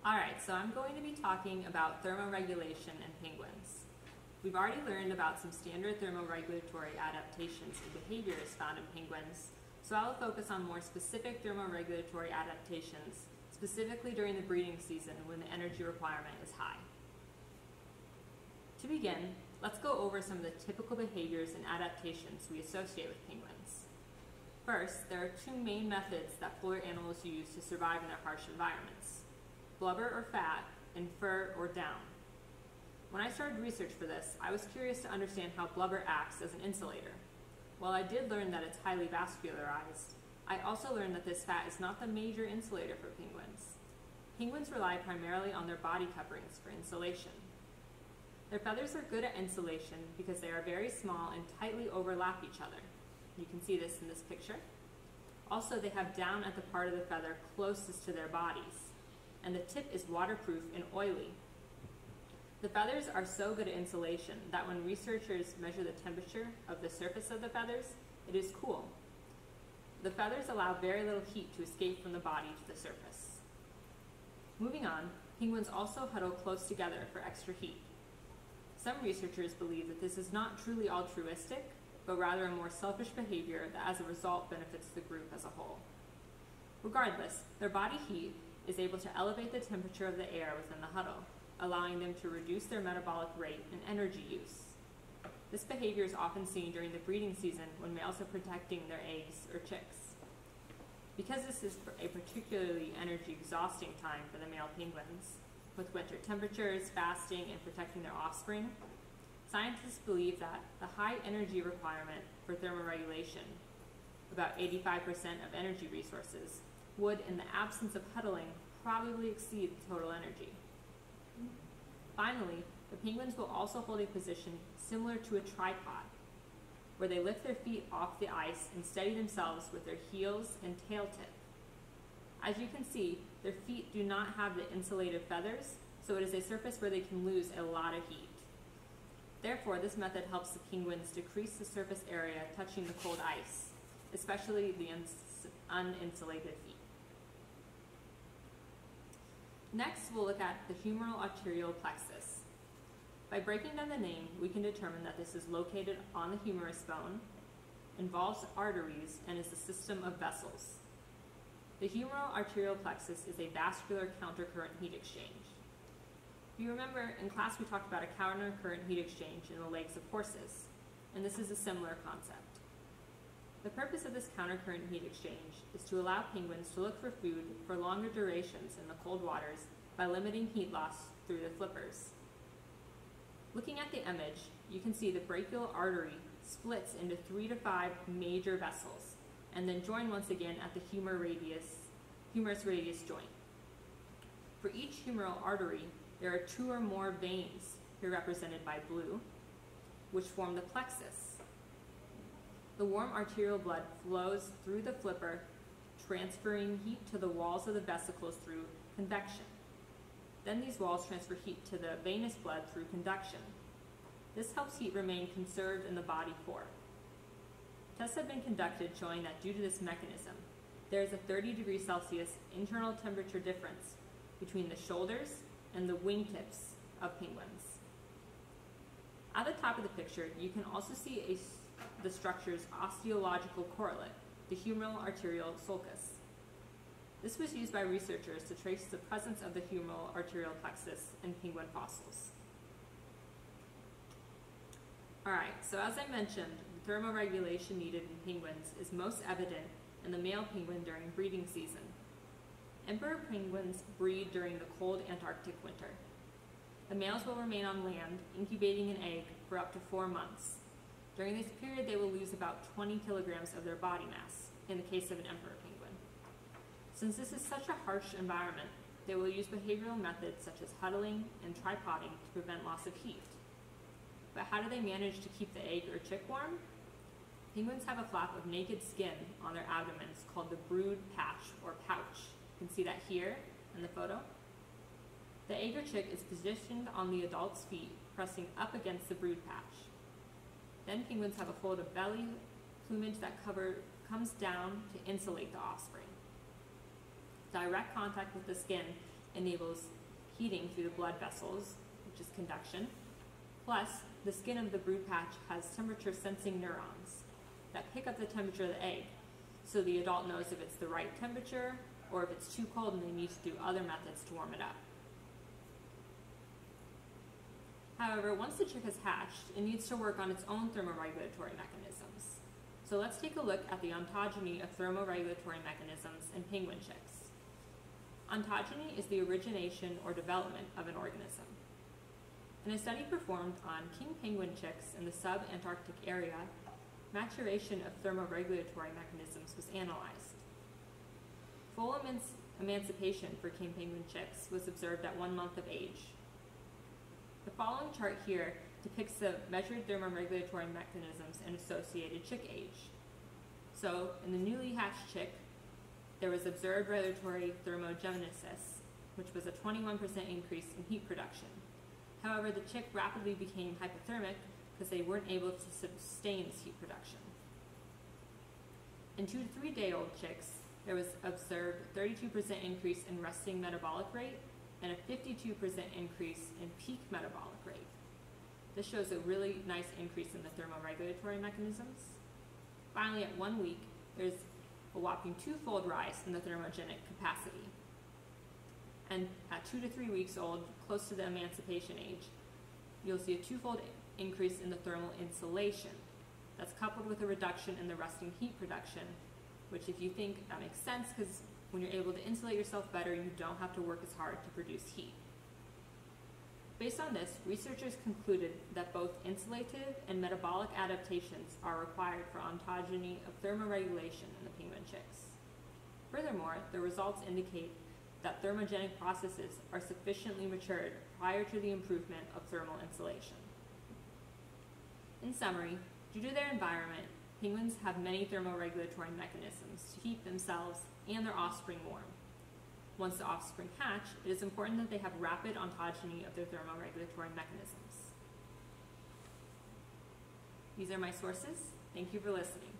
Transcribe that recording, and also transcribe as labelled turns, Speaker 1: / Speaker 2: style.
Speaker 1: Alright, so I'm going to be talking about thermoregulation in penguins. We've already learned about some standard thermoregulatory adaptations and behaviors found in penguins, so I will focus on more specific thermoregulatory adaptations, specifically during the breeding season when the energy requirement is high. To begin, let's go over some of the typical behaviors and adaptations we associate with penguins. First, there are two main methods that polar animals use to survive in their harsh environments blubber or fat, and fur or down. When I started research for this, I was curious to understand how blubber acts as an insulator. While I did learn that it's highly vascularized, I also learned that this fat is not the major insulator for penguins. Penguins rely primarily on their body coverings for insulation. Their feathers are good at insulation because they are very small and tightly overlap each other. You can see this in this picture. Also, they have down at the part of the feather closest to their bodies and the tip is waterproof and oily. The feathers are so good at insulation that when researchers measure the temperature of the surface of the feathers, it is cool. The feathers allow very little heat to escape from the body to the surface. Moving on, penguins also huddle close together for extra heat. Some researchers believe that this is not truly altruistic, but rather a more selfish behavior that as a result benefits the group as a whole. Regardless, their body heat is able to elevate the temperature of the air within the huddle, allowing them to reduce their metabolic rate and energy use. This behavior is often seen during the breeding season when males are protecting their eggs or chicks. Because this is a particularly energy exhausting time for the male penguins, with winter temperatures, fasting, and protecting their offspring, scientists believe that the high energy requirement for thermoregulation, about 85% of energy resources, would, in the absence of huddling, probably exceed the total energy. Finally, the penguins will also hold a position similar to a tripod, where they lift their feet off the ice and steady themselves with their heels and tail tip. As you can see, their feet do not have the insulated feathers, so it is a surface where they can lose a lot of heat. Therefore, this method helps the penguins decrease the surface area touching the cold ice, especially the uninsulated feet. Next, we'll look at the humeral arterial plexus. By breaking down the name, we can determine that this is located on the humerus bone, involves arteries, and is a system of vessels. The humeral arterial plexus is a vascular countercurrent heat exchange. If you remember, in class we talked about a countercurrent heat exchange in the legs of horses, and this is a similar concept. The purpose of this countercurrent heat exchange is to allow penguins to look for food for longer durations in the cold waters by limiting heat loss through the flippers. Looking at the image, you can see the brachial artery splits into three to five major vessels and then join once again at the humor radius, humerus radius joint. For each humeral artery, there are two or more veins, here represented by blue, which form the plexus the warm arterial blood flows through the flipper, transferring heat to the walls of the vesicles through convection. Then these walls transfer heat to the venous blood through conduction. This helps heat remain conserved in the body core. Tests have been conducted showing that due to this mechanism, there is a 30 degrees Celsius internal temperature difference between the shoulders and the wingtips of penguins. At the top of the picture, you can also see a the structure's osteological correlate, the humeral arterial sulcus. This was used by researchers to trace the presence of the humeral arterial plexus in penguin fossils. Alright, so as I mentioned, the thermoregulation needed in penguins is most evident in the male penguin during breeding season. Emperor penguins breed during the cold Antarctic winter. The males will remain on land, incubating an egg for up to four months. During this period, they will lose about 20 kilograms of their body mass, in the case of an emperor penguin. Since this is such a harsh environment, they will use behavioral methods such as huddling and tripoding to prevent loss of heat. But how do they manage to keep the egg or chick warm? Penguins have a flap of naked skin on their abdomens called the brood patch or pouch. You can see that here in the photo. The egg or chick is positioned on the adult's feet, pressing up against the brood patch. Then penguins have a fold of belly plumage that cover, comes down to insulate the offspring. Direct contact with the skin enables heating through the blood vessels, which is conduction. Plus, the skin of the brood patch has temperature sensing neurons that pick up the temperature of the egg, so the adult knows if it's the right temperature or if it's too cold and they need to do other methods to warm it up. However, once the chick has hatched, it needs to work on its own thermoregulatory mechanisms. So let's take a look at the ontogeny of thermoregulatory mechanisms in penguin chicks. Ontogeny is the origination or development of an organism. In a study performed on king penguin chicks in the subantarctic area, maturation of thermoregulatory mechanisms was analyzed. Full emancipation for king penguin chicks was observed at one month of age. The following chart here depicts the measured thermoregulatory mechanisms and associated chick age. So, in the newly hatched chick, there was observed regulatory thermogenesis, which was a 21% increase in heat production. However, the chick rapidly became hypothermic because they weren't able to sustain this heat production. In two to three day old chicks, there was observed 32% increase in resting metabolic rate and a 52% increase in peak metabolic rate. This shows a really nice increase in the thermoregulatory mechanisms. Finally, at one week, there's a whopping twofold rise in the thermogenic capacity. And at two to three weeks old, close to the emancipation age, you'll see a twofold increase in the thermal insulation. That's coupled with a reduction in the resting heat production, which if you think that makes sense because when you're able to insulate yourself better, you don't have to work as hard to produce heat. Based on this, researchers concluded that both insulative and metabolic adaptations are required for ontogeny of thermoregulation in the penguin chicks. Furthermore, the results indicate that thermogenic processes are sufficiently matured prior to the improvement of thermal insulation. In summary, due to their environment, penguins have many thermoregulatory mechanisms to keep themselves and their offspring warm. Once the offspring hatch, it is important that they have rapid ontogeny of their thermoregulatory mechanisms. These are my sources. Thank you for listening.